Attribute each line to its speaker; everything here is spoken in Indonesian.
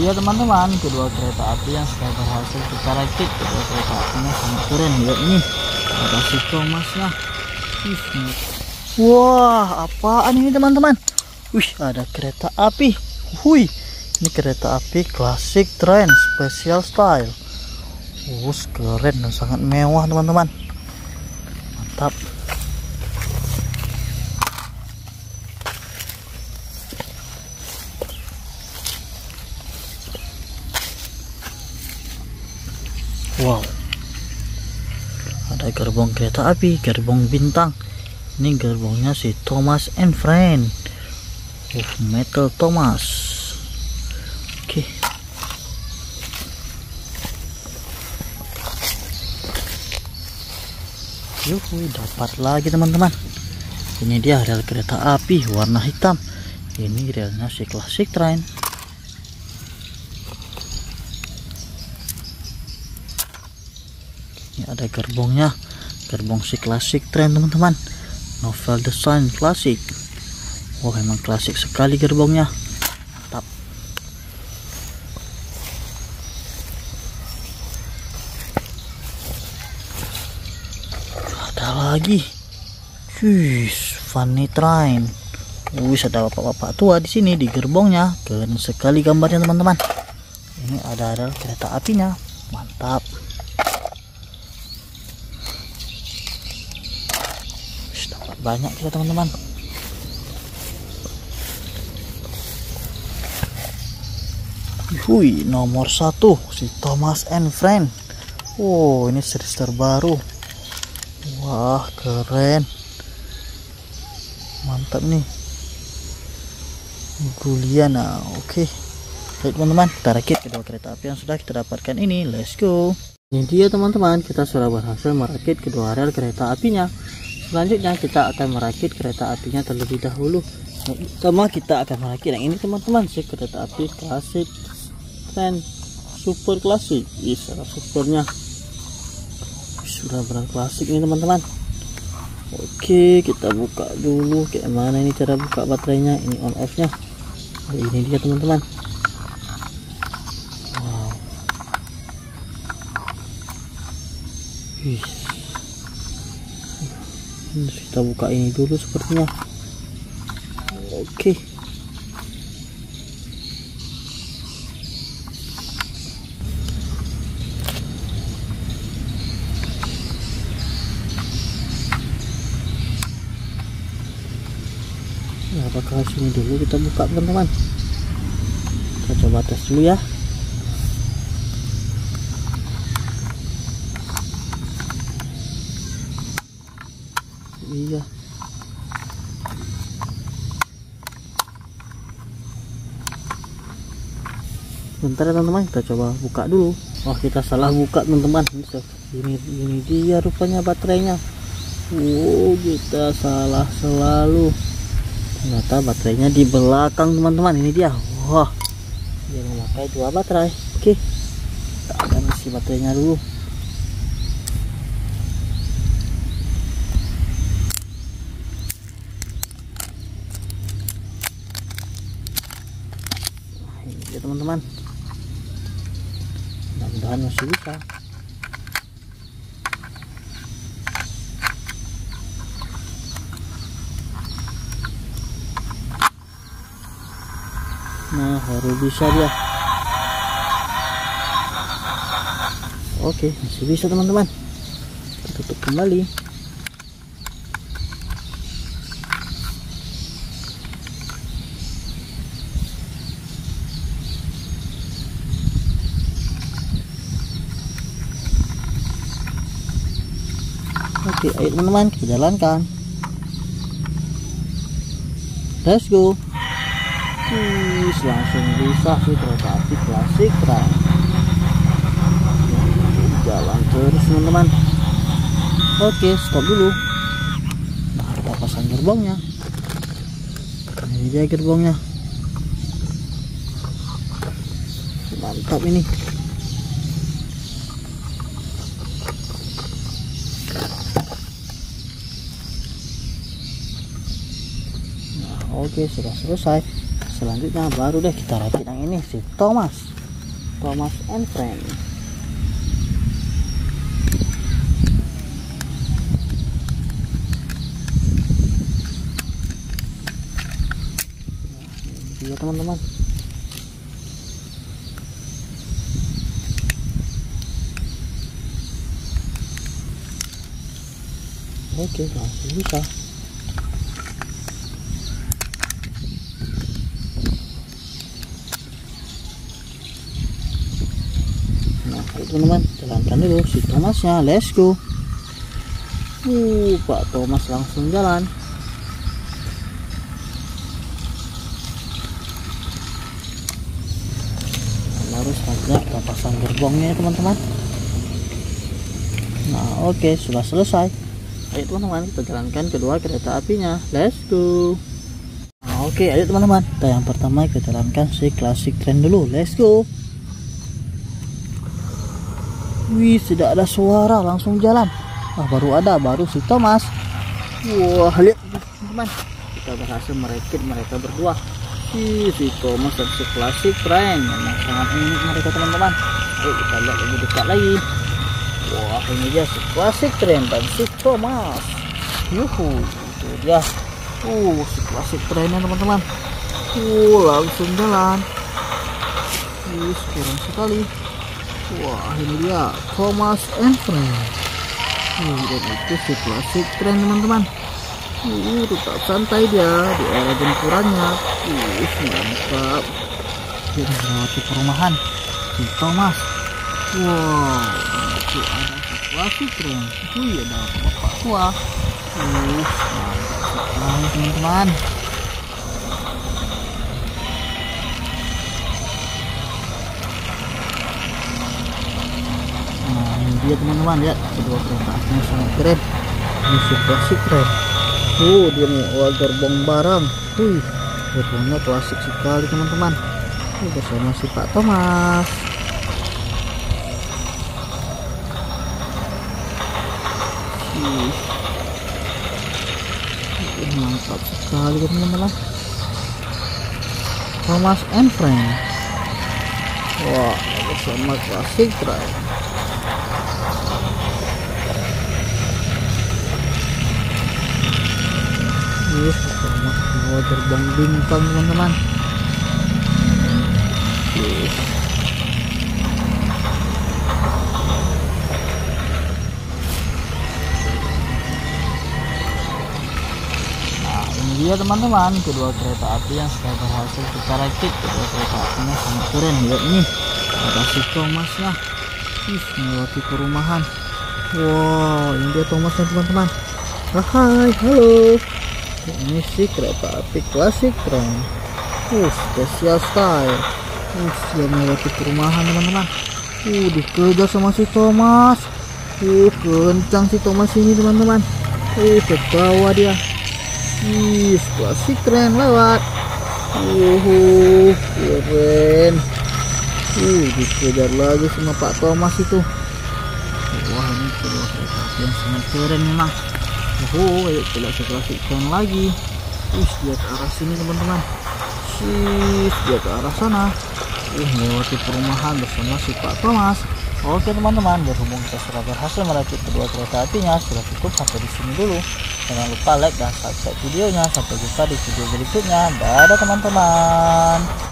Speaker 1: dia teman-teman kedua kereta api yang sudah berhasil kita rakit kedua kereta apinya sangat keren lihat ini ada si Thomasnya. Ih, ini. wah apaan ini teman-teman? Wih ada kereta api. Hui, ini kereta api klasik trend special style. Wus keren dan sangat mewah teman-teman. Mantap Wow. Ada gerbong kereta api, gerbong bintang. Ini gerbongnya si Thomas and Friend. Uh, Metal Thomas. Oke. Yuhu, dapat lagi teman-teman. Ini dia rel kereta api warna hitam. Ini relnya si Classic Train. Ini ada gerbongnya. Gerbong si klasik tren teman-teman. Novel design klasik. Wah emang klasik sekali gerbongnya. Mantap. Ada lagi. Wih, funny train. Wih, ada bapak-bapak tua di sini di gerbongnya. Keren sekali gambarnya teman-teman. Ini ada rel kereta apinya. Mantap banyak kita teman-teman. Hui nomor satu si Thomas and Friend. Oh ini series terbaru. Wah keren. Mantap nih. Juliana oke. Baik teman-teman kita rakit kedua kereta api yang sudah kita dapatkan ini. Let's go. Ini dia teman-teman kita sudah berhasil merakit kedua rel kereta apinya selanjutnya kita akan merakit kereta apinya terlebih dahulu. Pertama kita akan merakit yang ini teman-teman. Sih kereta api klasik. Dan super klasik. Bisa supernya. Sudah benar klasik ini teman-teman. Oke kita buka dulu. Kayak mana ini cara buka baterainya? Ini on off nya oh, ini dia teman-teman. Wow. Wih kita buka ini dulu sepertinya. Oke. Ya apakah sini dulu kita buka teman-teman? Kita coba tes dulu ya iya. Bentar ya teman-teman kita coba buka dulu. Wah kita salah buka teman-teman. Ini ini dia rupanya baterainya. Wow kita salah selalu. Ternyata baterainya di belakang teman-teman. Ini dia. Wah. Dia memakai dua baterai. Oke. Kita akan isi baterainya dulu ya teman-teman. Mudah-mudahan masih bisa. Nah baru bisa dia. Oke masih bisa teman-teman. Tutup kembali Oke, ayo teman-teman kita jalankan. Let's go. Wih, langsung bisa sih kereta api klasik kan. Jalan terus teman-teman. Oke, stop dulu. Nah, kita pasang gerbongnya. Ini dia gerbongnya. Mantap ini. Oke sudah selesai. Selanjutnya baru deh kita rakit yang ini si Thomas. Thomas and Friend dia teman-teman. Oke langsung bisa nah teman-teman. Jalankan dulu si Thomasnya let's go. Uh Pak Thomas langsung jalan. Harus saja kita pasang gerbongnya ya teman-teman. Nah oke okay, sudah selesai. Ayo teman-teman kita jalankan kedua kereta apinya. Let's go. Nah, oke okay, ayo teman-teman. Kita yang pertama kita jalankan si klasik tren dulu. Let's go wih tidak ada suara langsung jalan. Ah baru ada baru si Thomas. Wah lihat. Teman-teman kita berhasil merekit mereka berdua. Si, si Thomas dan si klasik tren memang sangat unik mereka teman-teman. Ayo kita lihat lebih dekat lagi. Wah ini dia si klasik tren dan si Thomas. Yuhu itu dia. Uh si klasik trennya teman-teman. Uh langsung jalan. Uh keren sekali Wah ini dia Thomas and Friend Uh dan itu si klasik tren teman-teman. Uh tetap santai dia di era gempurannya. Uh mantap. Dia melewati perumahan si Thomas. Wow itu ada situasi keren itu ya ada bapak tua uh mantap. Teman-teman nah ini dia teman-teman ya. Kedua kereta apinya sangat keren. Ini situasi keren uh dia mau gerbong barang. Wih gerbongnya klasik sekali teman-teman. Ini bersama si Pak Thomas. Ini mantap sekali teman-teman. Thomas and Friend wah bersama klasik drive bersama dua gerbang bintang teman-teman. Yes. dia teman-teman kedua kereta api yang sudah berhasil kita rakit. Kedua kereta apinya sangat keren ya ini. Ada si Thomasnya Ih, melewati perumahan. Wow ini dia Thomasnya teman-teman. Hai halo ini sih kereta api klasik keren uh special style uh dia melewati perumahan teman-teman uh dikejar sama si Thomas uh kencang si Thomas ini teman-teman uh ketawa dia Ih, klasik keren lewat. Uhuh, keren. Uh, dikejar lagi sama Pak Thomas itu. Wah, ini kereta yang sangat keren memang. Oh, ayo kita klasik keren lagi. Ih, dia ke arah sini teman-teman. Sis, dia ke arah sana. Uh, melewati perumahan bersama si Pak Thomas. Oke teman-teman, berhubung kita sudah berhasil merakit kedua kereta apinya, sudah cukup sampai di sini dulu. Jangan lupa like dan subscribe videonya. Sampai jumpa di video berikutnya. Dadah teman-teman.